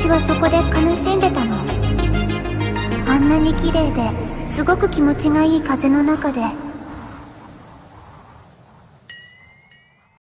私はそこで悲しんでたの。あんなに綺麗ですごく気持ちがいい風の中で